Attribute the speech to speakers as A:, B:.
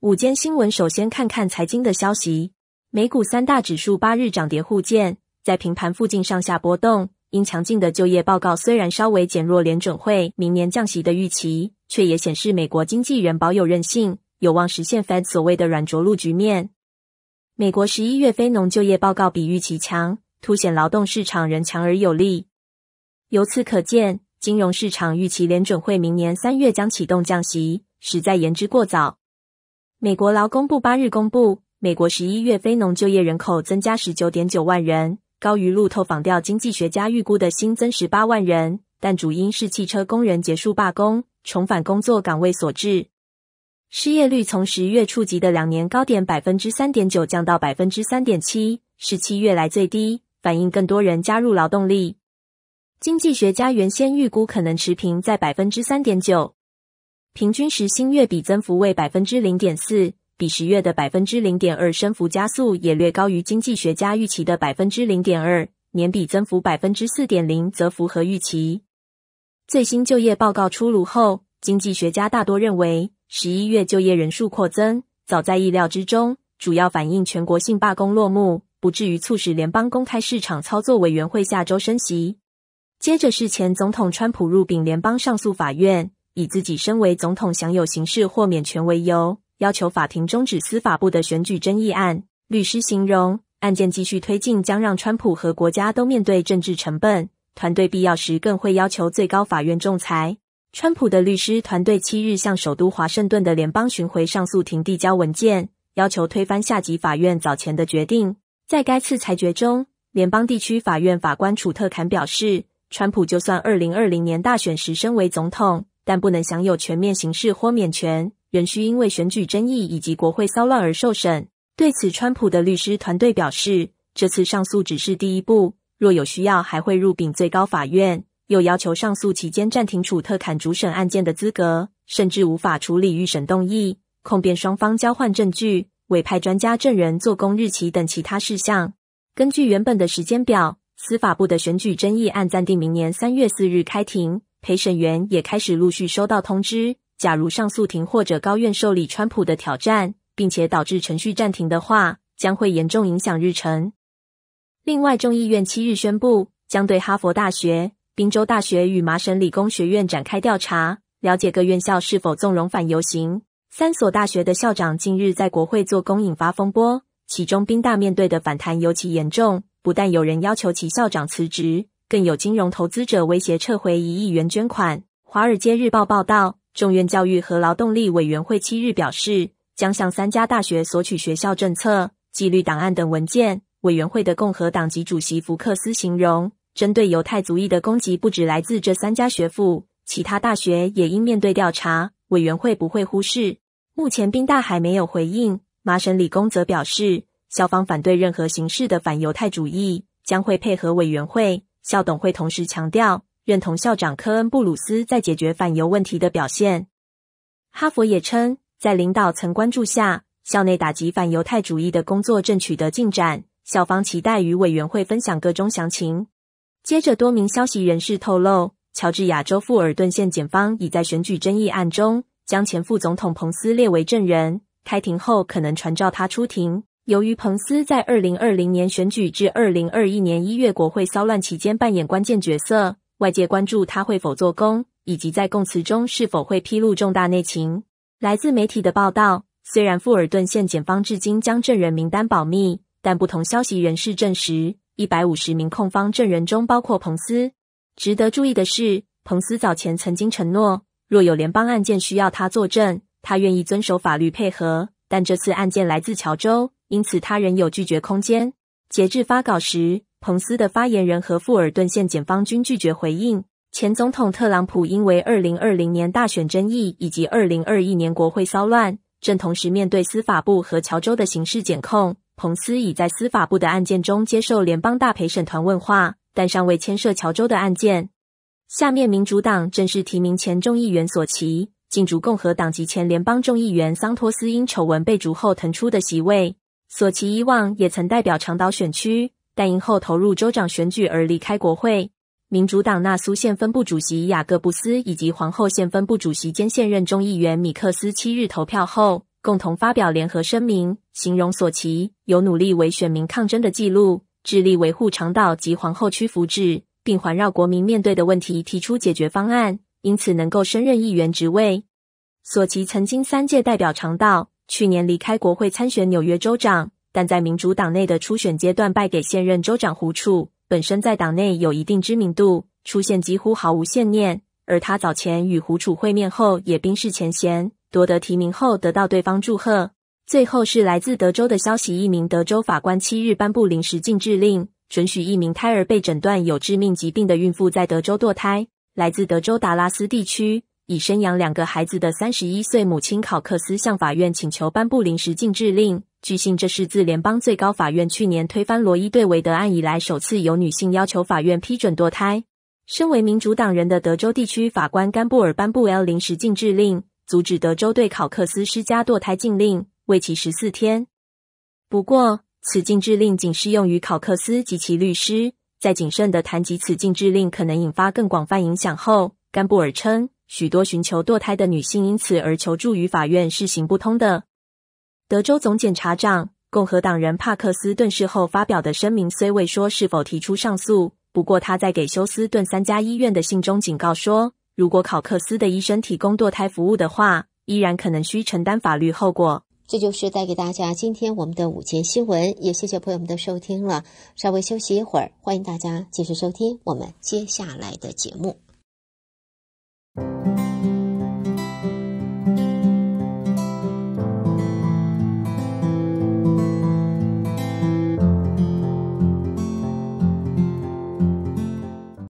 A: 午间新闻，首先看看财经的消息。美股三大指数八日涨跌互见，在平盘附近上下波动。因强劲的就业报告虽然稍微减弱联准会明年降息的预期，却也显示美国经济仍保有韧性，有望实现 Fed 所谓的软着陆局面。美国十一月非农就业报告比预期强，凸显劳动市场仍强而有力。由此可见，金融市场预期联准会明年三月将启动降息，实在言之过早。美国劳工部八日公布，美国十一月非农就业人口增加十九点九万人，高于路透访调经济学家预估的新增十八万人，但主因是汽车工人结束罢工，重返工作岗位所致。失业率从十月触及的两年高点百分之三点九降到百分之三点七，是七月来最低，反映更多人加入劳动力。经济学家原先预估可能持平在百分之三点九。平均时薪月比增幅为百分之零点四，比十月的百分之零点二升幅加速，也略高于经济学家预期的百分之零点二。年比增幅百分之四点零则符合预期。最新就业报告出炉后，经济学家大多认为，十一月就业人数扩增早在意料之中，主要反映全国性罢工落幕，不至于促使联邦公开市场操作委员会下周升息。接着是前总统川普入禀联邦上诉法院。以自己身为总统享有刑事豁免权为由，要求法庭终止司法部的选举争议案。律师形容案件继续推进将让川普和国家都面对政治成本，团队必要时更会要求最高法院仲裁。川普的律师团队七日向首都华盛顿的联邦巡回上诉庭递交文件，要求推翻下级法院早前的决定。在该次裁决中，联邦地区法院法官楚特坎表示，川普就算二零二零年大选时身为总统。但不能享有全面刑事豁免权，仍需因为选举争议以及国会骚乱而受审。对此，川普的律师团队表示，这次上诉只是第一步，若有需要还会入禀最高法院。又要求上诉期间暂停楚特坎主审案件的资格，甚至无法处理预审动议、控辩双方交换证据、委派专家证人做工日期等其他事项。根据原本的时间表，司法部的选举争议案暂定明年三月四日开庭。陪审员也开始陆续收到通知。假如上诉庭或者高院受理川普的挑战，并且导致程序暂停的话，将会严重影响日程。另外，众议院七日宣布，将对哈佛大学、宾州大学与麻省理工学院展开调查，了解各院校是否纵容反游行。三所大学的校长近日在国会做工，引发风波。其中，宾大面对的反弹尤其严重，不但有人要求其校长辞职。更有金融投资者威胁撤回一亿元捐款。华尔街日报报道，众院教育和劳动力委员会七日表示，将向三家大学索取学校政策、纪律档案等文件。委员会的共和党籍主席福克斯形容，针对犹太族裔的攻击不止来自这三家学府，其他大学也应面对调查。委员会不会忽视。目前，宾大还没有回应。麻省理工则表示，校方反对任何形式的反犹太主义，将会配合委员会。校董会同时强调，认同校长科恩布鲁斯在解决反犹问题的表现。哈佛也称，在领导层关注下，校内打击反犹太主义的工作正取得进展。校方期待与委员会分享各中详情。接着，多名消息人士透露，乔治亚州富尔顿县检方已在选举争议案中将前副总统彭斯列为证人，开庭后可能传召他出庭。由于彭斯在二零二零年选举至二零二一年一月国会骚乱期间扮演关键角色，外界关注他会否做工，以及在供词中是否会披露重大内情。来自媒体的报道，虽然富尔顿县检方至今将证人名单保密，但不同消息人士证实，一百五十名控方证人中包括彭斯。值得注意的是，彭斯早前曾经承诺，若有联邦案件需要他作证，他愿意遵守法律配合。但这次案件来自乔州。因此，他仍有拒绝空间。截至发稿时，彭斯的发言人和富尔顿县检方均拒绝回应。前总统特朗普因为二零二零年大选争议以及二零二一年国会骚乱，正同时面对司法部和乔州的刑事检控。彭斯已在司法部的案件中接受联邦大陪审团问话，但尚未牵涉乔州的案件。下面，民主党正式提名前众议员索奇竞逐共和党籍前联邦众议员桑托斯因丑闻被逐后腾出的席位。索奇以往也曾代表长岛选区，但因后投入州长选举而离开国会。民主党纳苏县分部主席雅各布斯以及皇后县分部主席兼现任众议员米克斯七日投票后，共同发表联合声明，形容索奇有努力为选民抗争的记录，致力维护长岛及皇后区福祉，并环绕国民面对的问题提出解决方案，因此能够升任议员职位。索奇曾经三届代表长岛，去年离开国会参选纽约州长，但在民主党内的初选阶段败给现任州长胡楚。本身在党内有一定知名度，出现几乎毫无悬念。而他早前与胡楚会面后，也冰释前嫌，夺得提名后得到对方祝贺。最后是来自德州的消息：一名德州法官七日颁布临时禁制令，准许一名胎儿被诊断有致命疾病的孕妇在德州堕胎。来自德州达拉斯地区，已生养两个孩子的三十一岁母亲考克斯向法院请求颁布临时禁制令。据信，这是自联邦最高法院去年推翻罗伊对韦德案以来，首次有女性要求法院批准堕胎。身为民主党人的德州地区法官甘布尔颁布 L 临时禁制令，阻止德州对考克斯施加堕胎禁令，为期十四天。不过，此禁制令仅适用于考克斯及其律师。在谨慎的谈及此禁制令可能引发更广泛影响后，甘布尔称，许多寻求堕胎的女性因此而求助于法院是行不通的。德州总检察长共和党人帕克斯顿事后发表的声明虽未说是否提出上诉，不过他在给休斯顿三家医院的信中警告说，如果考克斯的医生提供堕胎服务的话，依然可能需承担法律后果。
B: 这就是带给大家今天我们的午间新闻，也谢谢朋友们的收听了。稍微休息一会儿，欢迎大家继续收听我们接下来的节目。Música